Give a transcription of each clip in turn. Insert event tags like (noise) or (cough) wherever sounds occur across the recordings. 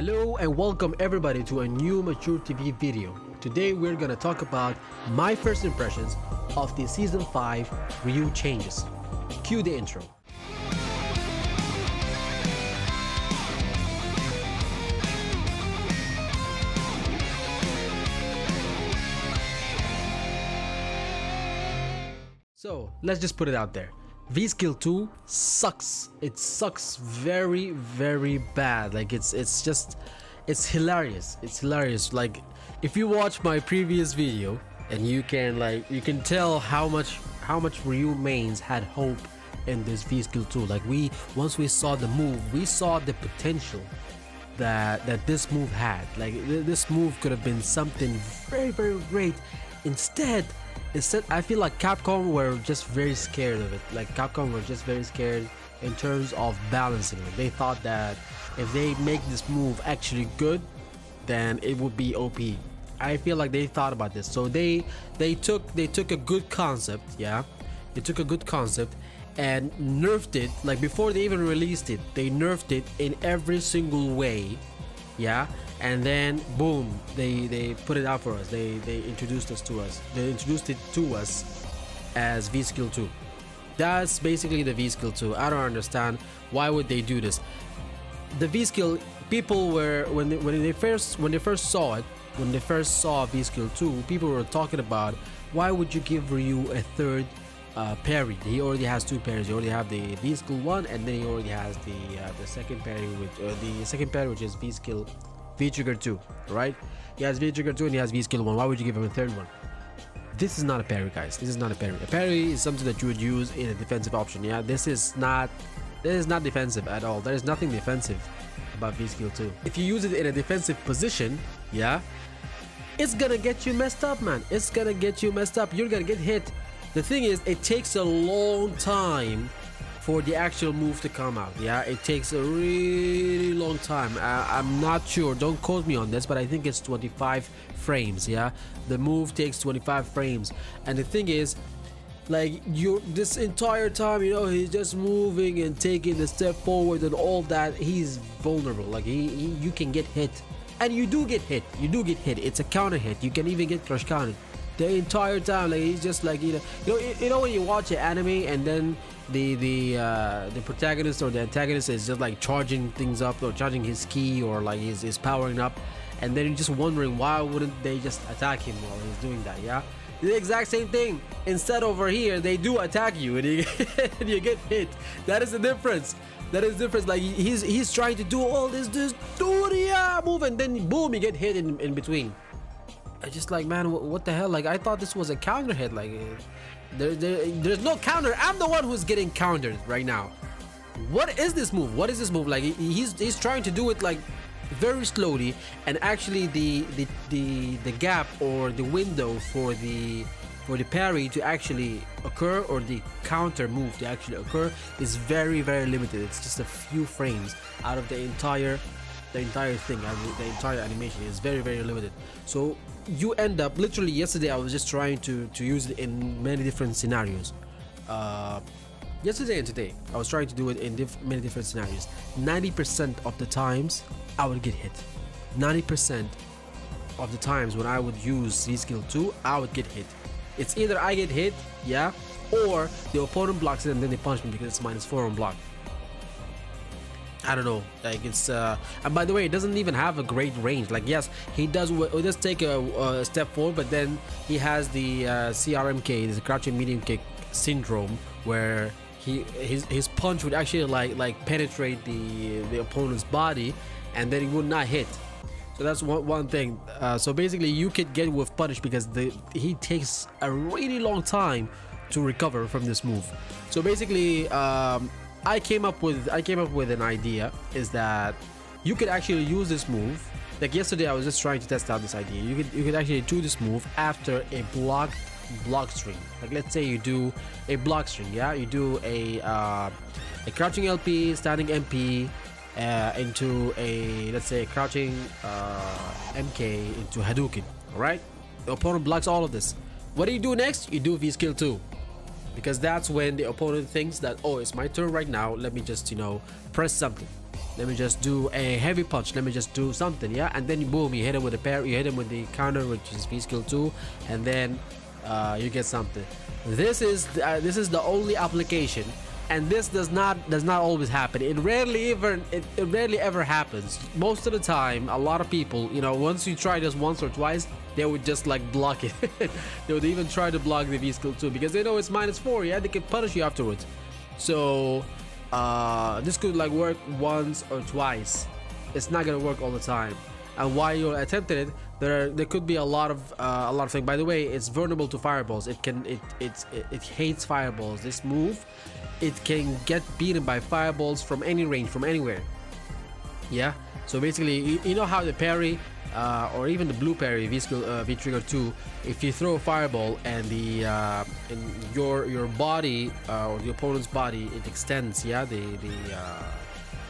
Hello and welcome everybody to a new Machoor TV video. Today we're gonna talk about my first impressions of the season 5 Ryu changes. Cue the intro. So let's just put it out there. V-Skill 2 sucks. It sucks very, very bad. Like it's it's just it's hilarious. It's hilarious. Like if you watch my previous video and you can like you can tell how much how much Ryu mains had hope in this V-Skill 2. Like we once we saw the move, we saw the potential that that this move had. Like th this move could have been something very, very great. Instead, instead I feel like Capcom were just very scared of it. Like Capcom were just very scared in terms of balancing it. They thought that if they make this move actually good then it would be OP I feel like they thought about this. So they they took they took a good concept yeah? They took a good concept and nerfed it. Like before they even released it they nerfed it in every single way yeah and then boom they they put it out for us. They they introduced us to us. They introduced it to us as v skill 2 that's basically the v skill 2 i don't understand why would they do this. The v skill people were when they, when they first when they first saw it when they first saw v skill 2 people were talking about why would you give ryu a third uh, parry. He already has two parries. He already have the V skill one, and then he already has the uh, the second parry, which uh, the second parry, which is V skill V trigger 2, right? He has V trigger 2 and he has V skill 1. Why would you give him a third one? This is not a parry, guys. This is not a parry. A parry is something that you would use in a defensive option. Yeah, this is not this is not defensive at all. There is nothing defensive about V skill 2. If you use it in a defensive position, yeah, it's gonna get you messed up, man. It's gonna get you messed up. You're gonna get hit. The thing is, it takes a long time for the actual move to come out. Yeah it takes a really long time. I, i'm not sure. Don't quote me on this but i think it's 25 frames yeah? The move takes 25 frames. And the thing is like you this entire time you know he's just moving and taking a step forward and all that he's vulnerable. Like he, he you can get hit. And you do get hit. You do get hit. It's a counter hit. You can even get crush counted the entire time like he's just like you know you know, you know when you watch an anime and then the the uh, the protagonist or the antagonist is just like charging things up or charging his ki or like he's, he's powering up and then you're just wondering why wouldn't they just attack him while he's doing that yeah? The exact same thing. Instead over here they do attack you and you, (laughs) and you get hit. That is the difference. That is the difference. Like he's he's trying to do all this this yeah move and then boom you get hit in, in between I just like man what the hell like I thought this was a counter hit like eh, there, there, there's no counter. I'm the one who's getting countered right now. What is this move? What is this move? Like he's he's trying to do it like very slowly, and actually the the the the gap or the window for the for the parry to actually occur or the counter move to actually occur is very very limited. It's just a few frames out of the entire the entire thing and the entire animation is very very limited. So you end up literally yesterday i was just trying to to use it in many different scenarios. Uh yesterday and today i was trying to do it in diff many different scenarios. 90 percent of the times i would get hit. 90 percent of the times when i would use v skill 2 i would get hit. It's either i get hit yeah or the opponent blocks it and then they punch me because it's minus 4 on block I don't know. Like it's uh, and by the way, it doesn't even have a great range. Like yes, he does. He does take a, a step forward, but then he has the uh, CRMK, the crouching medium kick syndrome, where he his his punch would actually like like penetrate the the opponent's body, and then he would not hit. So that's one one thing. Uh, so basically, you could get with punish because the he takes a really long time to recover from this move. So basically. Um, I came up with I came up with an idea is that you could actually use this move. Like yesterday I was just trying to test out this idea. You could you could actually do this move after a blocked block string like let's say you do a block string yeah? You do a uh, a crouching LP standing MP uh, into a let's say a crouching uh, MK into Hadouken all right the opponent blocks all of this. What do you do next? You do V skill 2 because that's when the opponent thinks that oh it's my turn right now. Let me just you know press something. Let me just do a heavy punch. Let me just do something yeah? And then boom you hit him with a pair you hit him with the counter which is v skill 2 and then uh, you get something. This is uh, this is the only application and this does not does not always happen. It rarely even it, it rarely ever happens. Most of the time a lot of people you know once you try this once or twice they would just like block it. (laughs) They would even try to block the v skill 2 because they know it's minus 4 yeah they can punish you afterwards. So uh, this could like work once or twice. It's not gonna work all the time. And while you're attempting it there are, there could be a lot of uh, a lot of things. By the way it's vulnerable to fireballs. It can it it, it it hates fireballs. This move it can get beaten by fireballs from any range from anywhere. Yeah? So basically you, you know how the parry uh, or even the blue parry V, uh, v trigger 2 if you throw a fireball and the uh, and your your body uh, or the opponent's body it extends yeah? The the uh,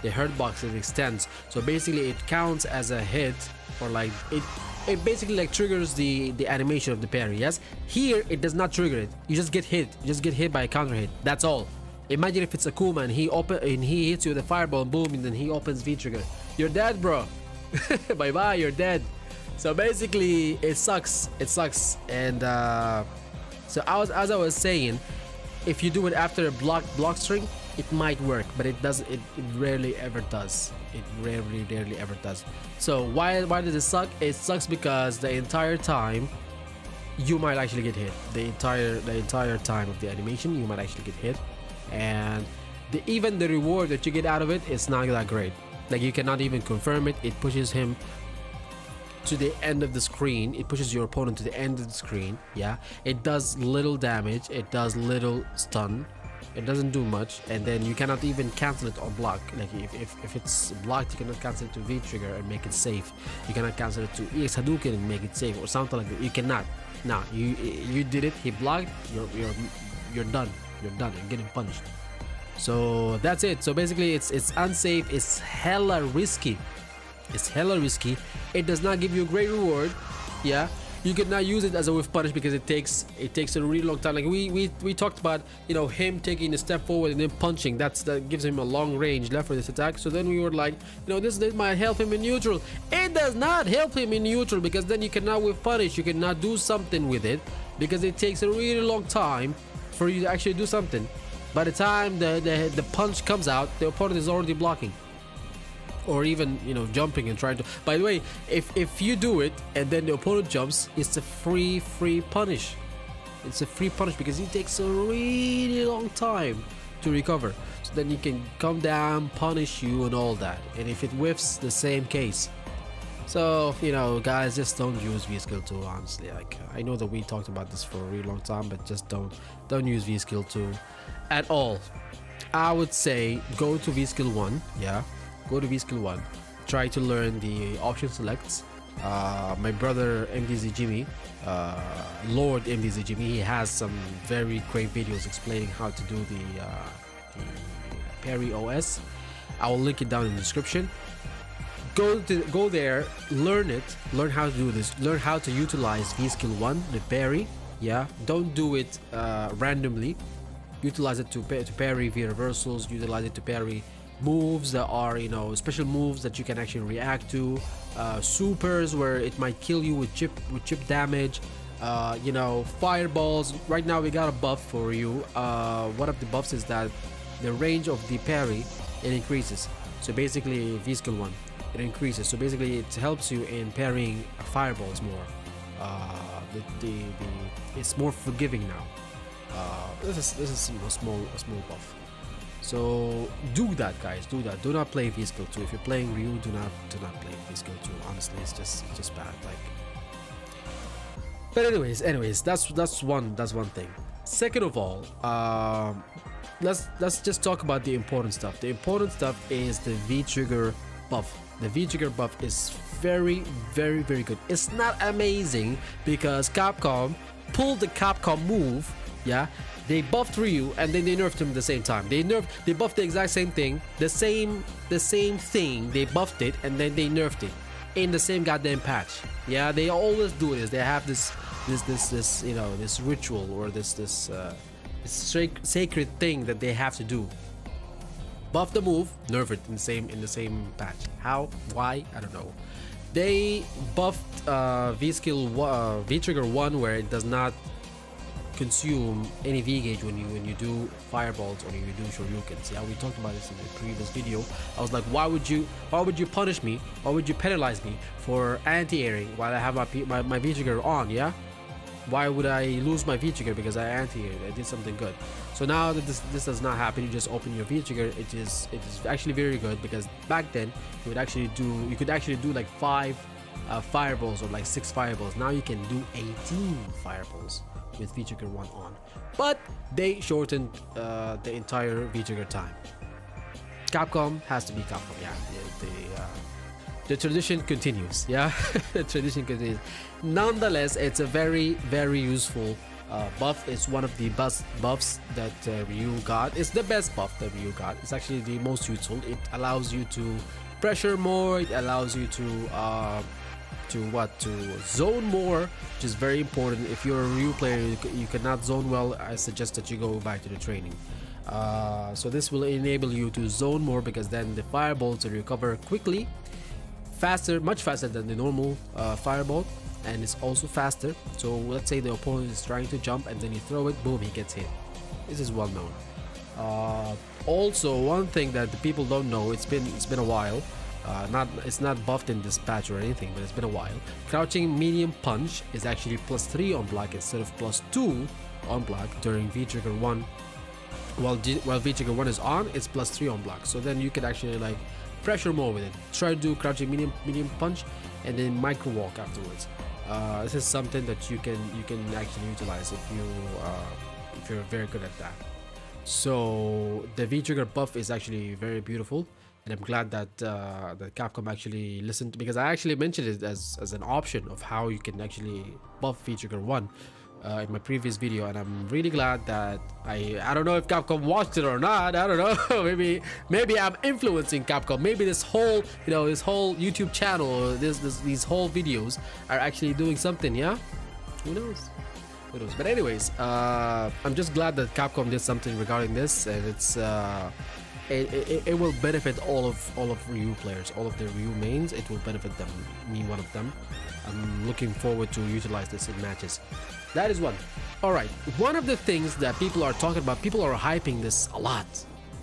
the hurt box it extends. So basically it counts as a hit or like it it basically like triggers the the animation of the parry yes? Here it does not trigger it. You just get hit. You just get hit by a counter hit. That's all. Imagine if it's a Akuma and he open and he hits you with a fireball and boom and then he opens V trigger you're dead bro. (laughs) Bye bye you're dead. So basically it sucks. It sucks. And uh so I was, as i was saying if you do it after a block block string it might work but it does it, it rarely ever does. It rarely rarely ever does. So why why does it suck? It sucks because the entire time you might actually get hit. The entire the entire time of the animation you might actually get hit. And the, even the reward that you get out of it is not that great. Like you cannot even confirm it. It pushes him to the end of the screen. It pushes your opponent to the end of the screen yeah? It does little damage. It does little stun it doesn't do much and then you cannot even cancel it or block. Like if, if, if it's blocked you cannot cancel it to V trigger and make it safe. You cannot cancel it to EX Hadouken and make it safe or something like that. You cannot. Now you you did it he blocked you're you're you're done. You're done you're getting punished. So that's it. So basically it's it's unsafe. It's hella risky. It's hella risky. It does not give you a great reward. Yeah you could not use it as a whiff punish because it takes it takes a really long time. Like we we, we talked about you know him taking a step forward and then punching. That's that gives him a long range left for this attack. So then we were like you know this, this might help him in neutral. It does not help him in neutral because then you cannot whiff punish. You cannot do something with it because it takes a really long time for you to actually do something. By the time the, the, the punch comes out, the opponent is already blocking. Or even, you know, jumping and trying to... By the way, if, if you do it and then the opponent jumps, it's a free, free punish. It's a free punish because it takes a really long time to recover. So then you can come down, punish you and all that. And if it whiffs, the same case. So, you know, guys, just don't use V-Skill 2, honestly. Like, I know that we talked about this for a really long time, but just don't, don't use V-Skill 2 at all. I would say go to V-Skill 1, yeah. Go to V-Skill 1. Try to learn the option selects. Uh, my brother MDZ Jimmy, uh, Lord MDZ Jimmy, he has some very great videos explaining how to do the, uh, the Parry OS. I will link it down in the description go to go there learn it learn how to do this learn how to utilize v skill 1 the parry. yeah don't do it uh, randomly utilize it to, to parry v reversals utilize it to parry moves that are you know special moves that you can actually react to uh, supers where it might kill you with chip with chip damage uh, you know fireballs right now we got a buff for you uh, one of the buffs is that the range of the parry it increases so basically skill 1 it increases. So basically, it helps you in parrying fireballs more. Uh, the, the, the, it's more forgiving now. Uh, this is this is a small a small buff. So do that, guys. Do that. Do not play V skill 2. If you're playing Ryu, do not do not play V skill 2. Honestly, it's just just bad. Like. But anyways, anyways, that's that's one that's one thing. Second of all, um, let's let's just talk about the important stuff. The important stuff is the V trigger buff the V-Trigger buff is very, very, very good. It's not amazing because Capcom pulled the Capcom move, yeah. They buffed Ryu and then they nerfed him at the same time. They nerfed, they buffed the exact same thing, the same, the same thing. They buffed it and then they nerfed it in the same goddamn patch. Yeah, they always do this. They have this, this, this, this, you know, this ritual or this, this, uh, this sacred thing that they have to do buff the move, nerf it in the same in the same patch. How? Why? I don't know. They buffed uh, V skill uh, V trigger one where it does not consume any V gauge when you when you do fireballs or you do shoryukens. Yeah, we talked about this in the previous video. I was like, why would you why would you punish me? Why would you penalize me for anti-airing while I have my my, my V trigger on? Yeah why would I lose my V-trigger because I anti-aired? I did something good. So now that this this does not happen, you just open your V-trigger. It is it is actually very good because back then you would actually do you could actually do like five uh, fireballs or like six fireballs. Now you can do 18 fireballs with V-trigger one on, but they shortened uh, the entire V-trigger time. Capcom has to be Capcom. Yeah, they, they uh, the tradition continues yeah. (laughs) The tradition continues. Nonetheless it's a very very useful uh, buff. It's one of the best buffs that uh, Ryu got. It's the best buff that Ryu got. It's actually the most useful. It allows you to pressure more. It allows you to uh, to what to zone more which is very important if you're a Ryu player you, you cannot zone well I suggest that you go back to the training uh, so this will enable you to zone more because then the fireballs will recover quickly faster, much faster than the normal uh, fireball, and it's also faster. So let's say the opponent is trying to jump and then you throw it, boom, he gets hit. This is well known. Uh, also, one thing that the people don't know, it's been it's been a while. Uh, not it's not buffed in this patch or anything, but it's been a while. Crouching medium punch is actually plus three on block instead of plus two on block during V trigger one. While G while V trigger one is on, it's plus three on block. So then you can actually like pressure more with it. Try to do crouching medium medium punch and then micro walk afterwards. Uh, this is something that you can you can actually utilize if you uh, if you're very good at that. So the V trigger buff is actually very beautiful, and I'm glad that uh, that Capcom actually listened because I actually mentioned it as as an option of how you can actually buff trigger one uh, in my previous video. And I'm really glad that I I don't know if Capcom watched it or not. I don't know. (laughs) Maybe maybe I'm influencing Capcom. Maybe this whole you know this whole YouTube channel this, this these whole videos are actually doing something yeah? Who knows? Who knows? But anyways uh, I'm just glad that Capcom did something regarding this. And it's uh, it, it, it, will benefit all of all of Ryu players, all of the Ryu mains. It will benefit them. Me, one of them. I'm looking forward to utilize this in matches. That is one. All right. One of the things that people are talking about, people are hyping this a lot.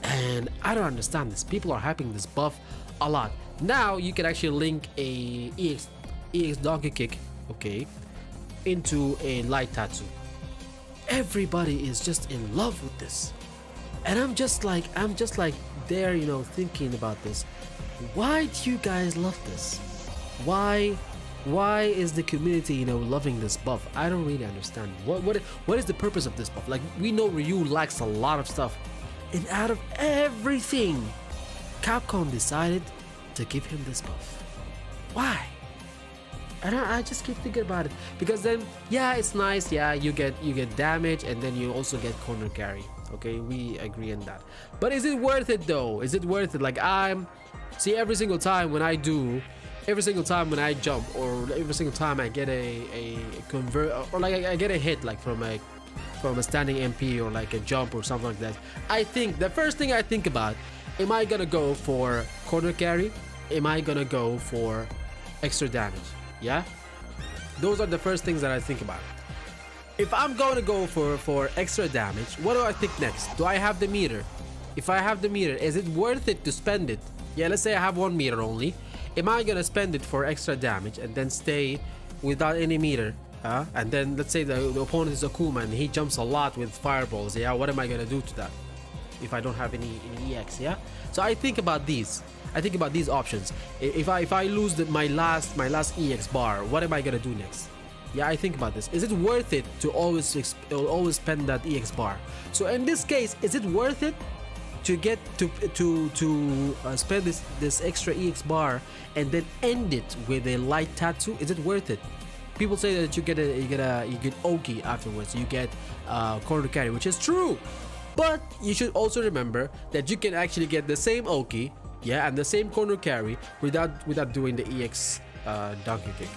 And I don't understand this. People are hyping this buff a lot. Now you can actually link a EX, EX Donkey Kick, okay, into a light tatsu. Everybody is just in love with this. And I'm just like, I'm just like there, you know, thinking about this. Why do you guys love this? Why why is the community you know loving this buff? I don't really understand. What what what is the purpose of this buff? Like we know ryu lacks a lot of stuff. And out of everything capcom decided to give him this buff. Why? I don't I just keep thinking about it. Because then yeah it's nice. Yeah you get you get damage and then you also get corner carry okay we agree on that. But is it worth it though? Is it worth it? Like I'm see every single time when I do every single time when I jump or every single time I get a, a convert or like I, get a hit like from a from a standing MP or like a jump or something like that I think the first thing I think about am I gonna go for corner carry? Am I gonna go for extra damage? Yeah? Those are the first things that I think about if I'm to go for for extra damage what do I think next? Do I have the meter? If I have the meter is it worth it to spend it? Yeah let's say I have one meter only. Am I gonna spend it for extra damage and then stay without any meter uh, and then let's say the, the opponent is Akuma and he jumps a lot with fireballs yeah? What am I gonna do to that if I don't have any, any EX yeah? So I think about these. I think about these options. If I if I lose the, my last my last EX bar what am I gonna do next yeah I think about this. Is it worth it to always always spend that EX bar? So in this case is it worth it to get to to to uh, spend this this extra ex bar and then end it with a light tatsu? Is it worth it? People say that you get a you get a you get oki afterwards. You get uh corner carry which is true. But you should also remember that you can actually get the same oki yeah and the same corner carry without without doing the ex uh, donkey kick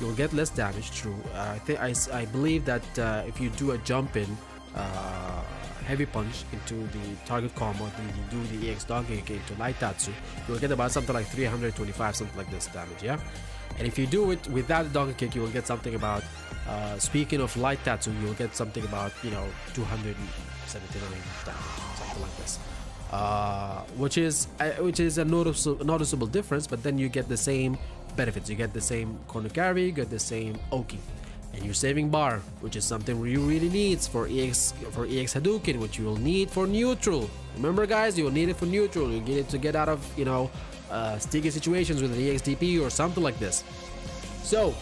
you'll get less damage true uh, i think I, I believe that uh, if you do a jump in uh, heavy punch into the target combo, then you do the EX donkey kick into light tatsu, you'll get about something like 325, something like this damage, yeah? And if you do it without the donkey kick, you will get something about, uh, speaking of light tatsu, you'll get something about, you know, 279 damage, something like this. Uh, which is uh, which is a noticeable noticeable difference, but then you get the same benefits. You get the same carry, you get the same Oki and you're saving bar, which is something you really need for EX for EX Hadouken, which you will need for neutral. Remember, guys, you will need it for neutral. You get it to get out of you know uh, sticky situations with an EXDP or something like this. So,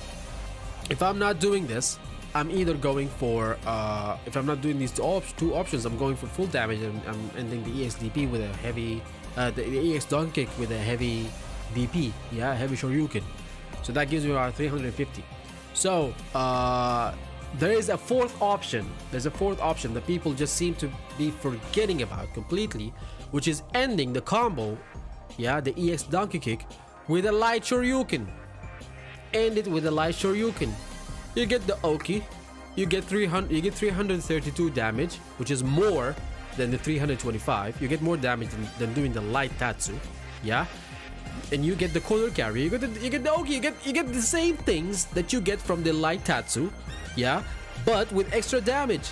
if I'm not doing this, I'm either going for uh, if I'm not doing these two, op two options, I'm going for full damage and I'm ending the EXDP with a heavy uh, the, the EX dog kick with a heavy DP, yeah, heavy Shoryuken. So that gives you about 350. So uh, there is a fourth option. There's a fourth option that people just seem to be forgetting about completely, which is ending the combo, yeah, the EX donkey kick with a light Shoryuken. End it with a light Shoryuken. You get the Oki, you get 300, you get 332 damage, which is more than the 325. You get more damage than, than doing the light Tatsu, yeah and you get the corner carry, you get the, you get the Oki, you get you get the same things that you get from the light Tatsu, yeah, but with extra damage.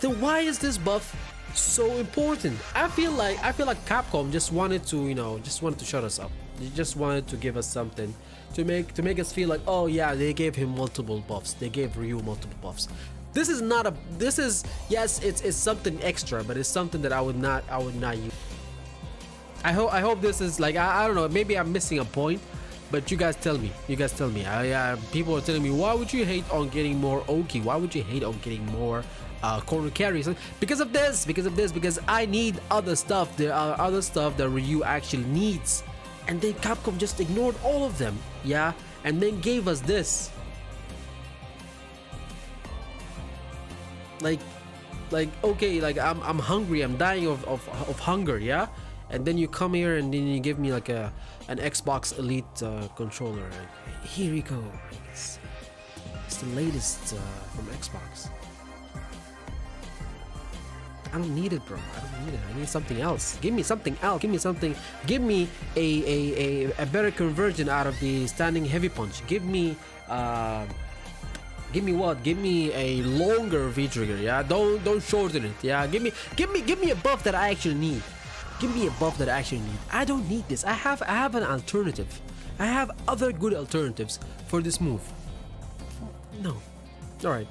Then why is this buff so important? I feel like I feel like Capcom just wanted to, you know, just wanted to shut us up. They just wanted to give us something to make to make us feel like, oh yeah, they gave him multiple buffs. They gave Ryu multiple buffs. This is not a this is yes, it's it's something extra, but it's something that I would not I would not use. I hope I hope this is like I, I don't know maybe I'm missing a point but you guys tell me you guys tell me. I, uh, people are telling me why would you hate on getting more Oki? Why would you hate on getting more uh, corner carries? Because of this because of this because I need other stuff there are other stuff that Ryu actually needs. And then Capcom just ignored all of them yeah? And then gave us this. Like like okay like I'm, I'm hungry. I'm dying of, of, of hunger yeah and then you come here and then you give me like a an Xbox Elite uh, controller. Here you go. It's, it's the latest uh, from Xbox. I don't need it, bro. I don't need it. I need something else. Give me something else. Give me something. Give me a a, a, a better conversion out of the standing heavy punch. Give me uh, give me what? Give me a longer V trigger. Yeah, don't don't shorten it. Yeah, give me give me give me a buff that I actually need. Give me a buff that I actually need. I don't need this. I have I have an alternative. I have other good alternatives for this move. No. Alright.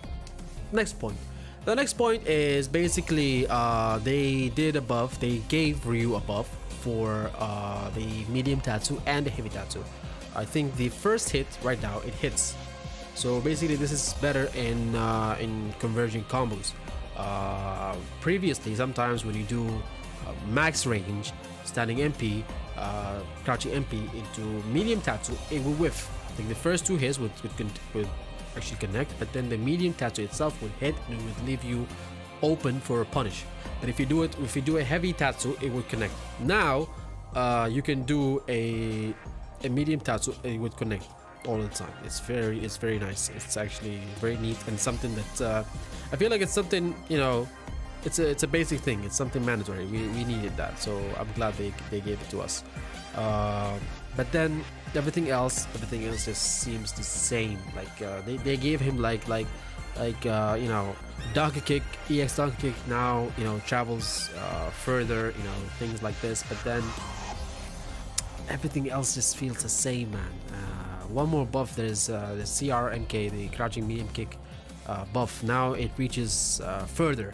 Next point. The next point is basically uh, they did a buff. They gave Ryu a buff for uh, the medium tatsu and the heavy tatsu. I think the first hit right now it hits. So basically this is better in uh, in converging combos. Uh, previously, sometimes when you do max range, standing MP, uh, crouching MP into medium tatsu, it will whiff. I think the first two hits would, would, would actually connect, but then the medium tatsu itself would hit and it would leave you open for a punish. But if you do it, if you do a heavy tatsu, it would connect. Now, uh, you can do a a medium Tatsu, it would connect all the time. It's very, it's very nice. It's actually very neat and something that uh, I feel like it's something you know it's a it's a basic thing. It's something mandatory. We, we needed that, so I'm glad they they gave it to us. Uh, but then everything else, everything else just seems the same. Like uh, they they gave him like like like uh, you know donkey kick, ex donkey kick. Now you know travels uh, further. You know things like this. But then everything else just feels the same, man. Uh, one more buff. There's uh, the CRMK, the crouching medium kick buff. Now it reaches further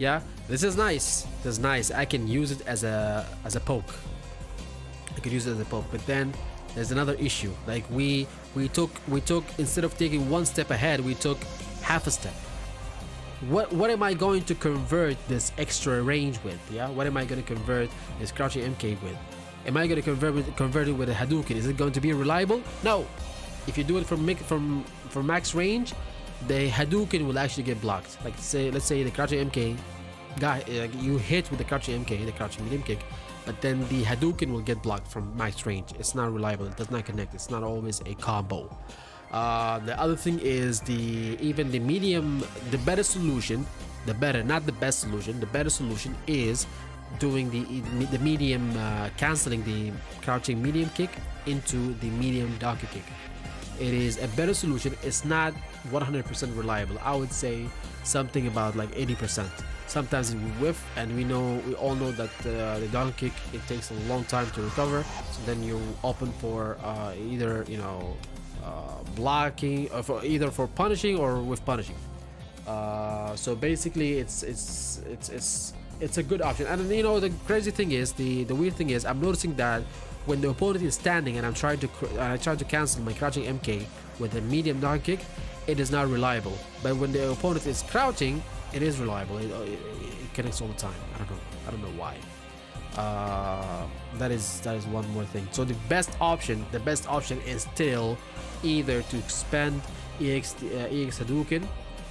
yeah? This is nice. This is nice. I can use it as a as a poke. I could use it as a poke but then there's another issue. Like we we took we took instead of taking one step ahead we took half a step. What what am i going to convert this extra range with? Yeah? What am i going to convert this crouching mk with? Am i going to convert with convert it with a hadouken? Is it going to be reliable? No. If you do it from from from max range the Hadouken will actually get blocked. Like say, let's say the crouching MK guy, like you hit with the crouching MK, the crouching medium kick, but then the Hadouken will get blocked from max range. It's not reliable. It does not connect. It's not always a combo. Uh, the other thing is the even the medium, the better solution the better, not the best solution. The better solution is doing the the medium, uh, canceling the crouching medium kick into the medium donkey kick. It is a better solution. It's not 100% reliable. I would say something about like 80%. Sometimes will whiff, and we know we all know that uh, the donkey kick it takes a long time to recover. So then you open for uh, either you know uh, blocking, or uh, for either for punishing or with punishing. Uh, so basically, it's it's it's it's it's a good option. And you know the crazy thing is the the weird thing is I'm noticing that when the opponent is standing and I'm trying to I try to cancel my crouching MK with a medium down kick, it is not reliable. But when the opponent is crouching, it is reliable. It, it, it connects all the time. I don't know. I don't know why. Uh, that is that is one more thing. So the best option, the best option is still either to expand EX uh, EX Hadouken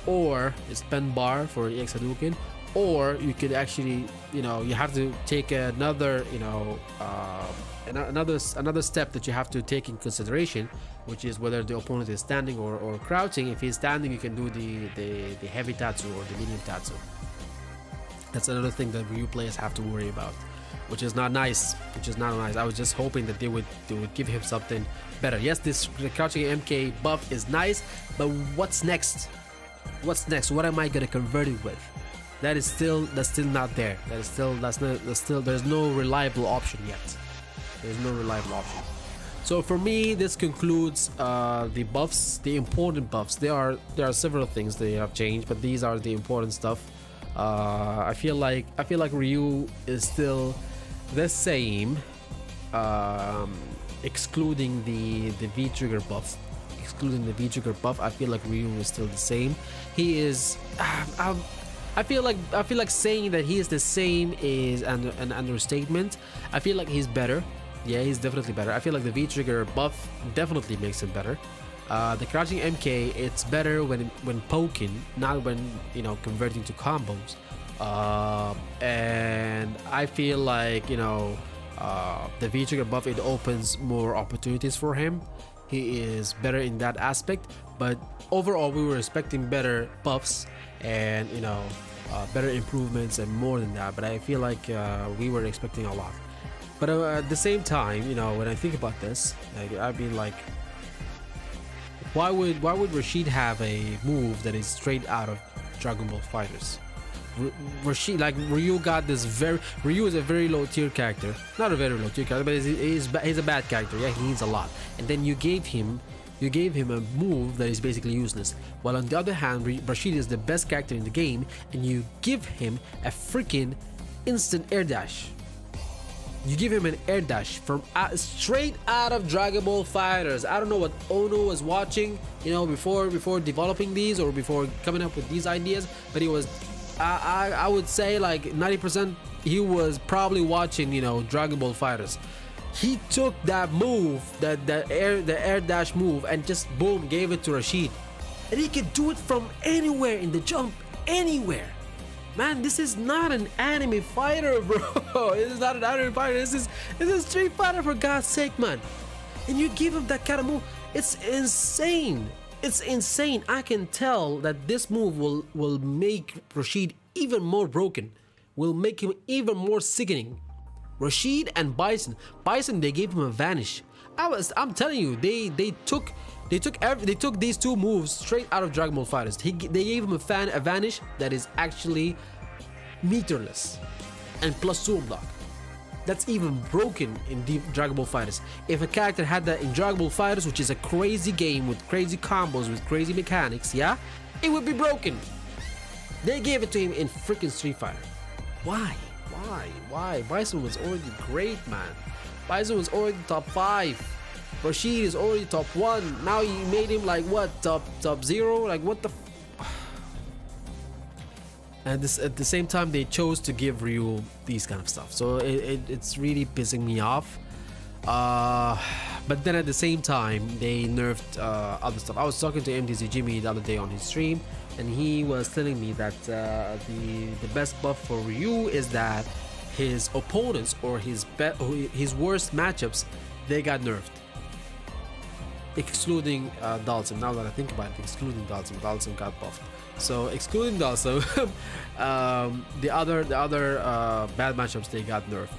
or spend bar for EX Hadouken or you could actually you know you have to take another you know uh, another another step that you have to take in consideration which is whether the opponent is standing or, or crouching. If he's standing you can do the, the the heavy tatsu or the medium tatsu that's another thing that you players have to worry about which is not nice which is not nice. I was just hoping that they would they would give him something better. Yes this crouching MK buff is nice but what's next? What's next? What am I gonna convert it with that is still that's still not there. That is still that's not that's still there's no reliable option yet. There's no reliable option. So for me this concludes uh, the buffs the important buffs. There are there are several things they have changed but these are the important stuff. Uh, I feel like I feel like Ryu is still the same um, excluding the the V trigger buff. Excluding the V trigger buff I feel like Ryu is still the same. He is uh, I feel like I feel like saying that he is the same is an, an understatement. I feel like he's better. Yeah, he's definitely better. I feel like the V trigger buff definitely makes him better. Uh, the crouching MK, it's better when when poking, not when you know converting to combos. Uh, and I feel like you know uh, the V trigger buff it opens more opportunities for him. He is better in that aspect, but overall we were expecting better buffs and you know uh, better improvements and more than that but i feel like uh, we were expecting a lot but uh, at the same time you know when i think about this like, i'd be like why would why would rashid have a move that is straight out of Dragon Ball FighterZ? Rashid, like Ryu got this very Ryu is a very low tier character, not a very low tier character, but he's, he's, he's a bad character. Yeah, he needs a lot. And then you gave him you gave him a move that is basically useless. While on the other hand, Rashid is the best character in the game and you give him a freaking instant air dash. You give him an air dash from uh, straight out of Dragon Ball FighterZ. I don't know what Ono was watching, you know, before before developing these or before coming up with these ideas, but he was, I I, I would say like 90% he was probably watching, you know, Dragon Ball FighterZ he took that move, that the air the air dash move, and just boom gave it to Rashid. And he could do it from anywhere in the jump, anywhere. Man, this is not an anime fighter, (laughs) bro. this is not an anime fighter. This is this is Street Fighter for God's sake, man. And you give him that kind of move. It's insane. It's insane. I can tell that this move will will make Rashid even more broken. Will make him even more sickening. Rashid and Bison. Bison, they gave him a vanish. I was, I'm telling you, they they took they took every, they took these two moves straight out of Dragon Ball FighterZ. He, they gave him a fan a vanish that is actually meterless and plus zoom block. That's even broken in Deep Dragon Ball FighterZ. If a character had that in Dragon Ball FighterZ, which is a crazy game with crazy combos with crazy mechanics, yeah, it would be broken. They gave it to him in freaking Street Fighter. Why? Why? Why? Bison was already great, man. Bison was already top 5. Rashid is already top 1. Now you made him like what? Top top 0? Like what the (sighs) and this, at the same time they chose to give Ryu these kind of stuff so it, it, it's really pissing me off uh, but then at the same time they nerfed uh, other stuff I was talking to MDZ Jimmy the other day on his stream and he was telling me that uh, the the best buff for Ryu is that his opponents or his his worst matchups they got nerfed. excluding uh, Dhalsim. Now that I think about it, excluding Dhalsim, Dhalsim got buffed. So excluding Dhalsim, (laughs) um, the other the other uh, bad matchups they got nerfed.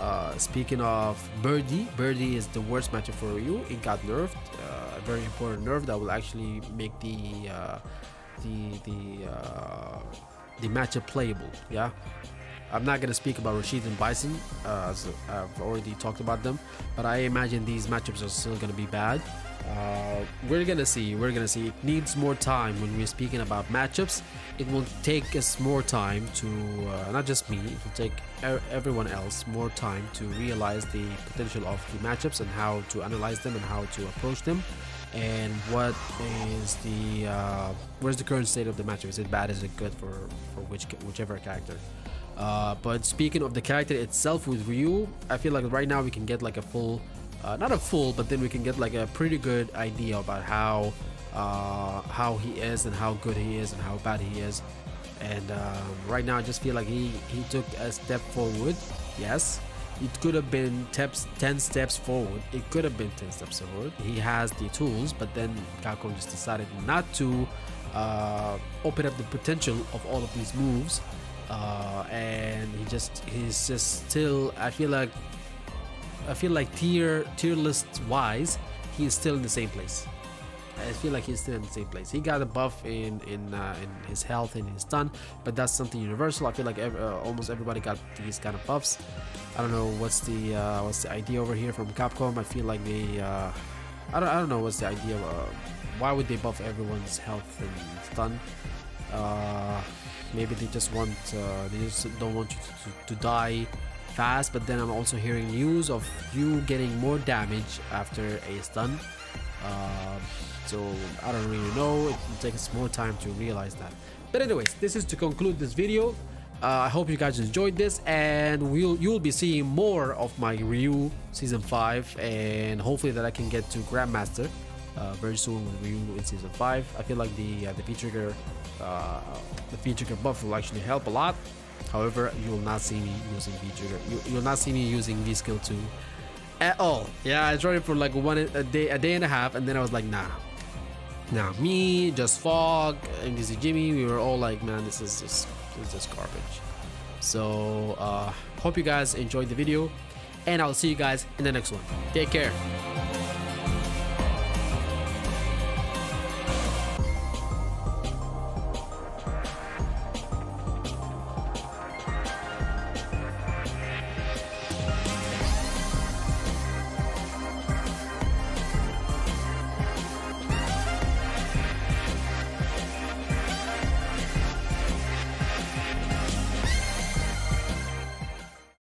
Uh, speaking of Birdie, Birdie is the worst matchup for you. It got nerfed, uh, a very important nerf that will actually make the uh, the the uh, the matchup playable. Yeah, I'm not gonna speak about Rashid and Bison, uh, as I've already talked about them, but I imagine these matchups are still gonna be bad. Uh, we're gonna see. We're gonna see. It needs more time when we're speaking about matchups. It will take us more time to, uh, not just me. It will take er everyone else more time to realize the potential of the matchups and how to analyze them and how to approach them, and what is the uh, where's the current state of the matchup? Is it bad? Is it good for for which whichever character? Uh, but speaking of the character itself with Ryu, I feel like right now we can get like a full uh, not a full, but then we can get like a pretty good idea about how uh, how he is and how good he is and how bad he is. And um, right now, I just feel like he he took a step forward. Yes, it could have been steps, 10 steps forward. It could have been 10 steps forward. He has the tools, but then Capcom just decided not to uh, open up the potential of all of these moves. Uh, and he just he's just still I feel like I feel like tier tier list wise, he is still in the same place. I feel like he's still in the same place. He got a buff in in uh, in his health and his stun, but that's something universal. I feel like every, uh, almost everybody got these kind of buffs. I don't know what's the uh, what's the idea over here from Capcom. I feel like they uh, I don't I don't know what's the idea. Uh, why would they buff everyone's health and stun? Uh, maybe they just want they just don't want you to, to, to die fast but then I'm also hearing news of you getting more damage after a stun uh, so I don't really know it will take us more time to realize that but anyways this is to conclude this video uh, I hope you guys enjoyed this and we'll you'll be seeing more of my Ryu season 5 and hopefully that I can get to Grandmaster uh, very soon with Ryu in season 5 I feel like the uh, the V-Trigger uh, the V-Trigger buff will actually help a lot However, you will not see me using V trigger. You, you will not see me using V skill 2 at all. Yeah, I tried it for like one a day, a day and a half, and then I was like, nah. Nah, me, just Fog, and Dizzy Jimmy, we were all like, man, this is just, this is just garbage. So, uh, hope you guys enjoyed the video, and I'll see you guys in the next one. Take care.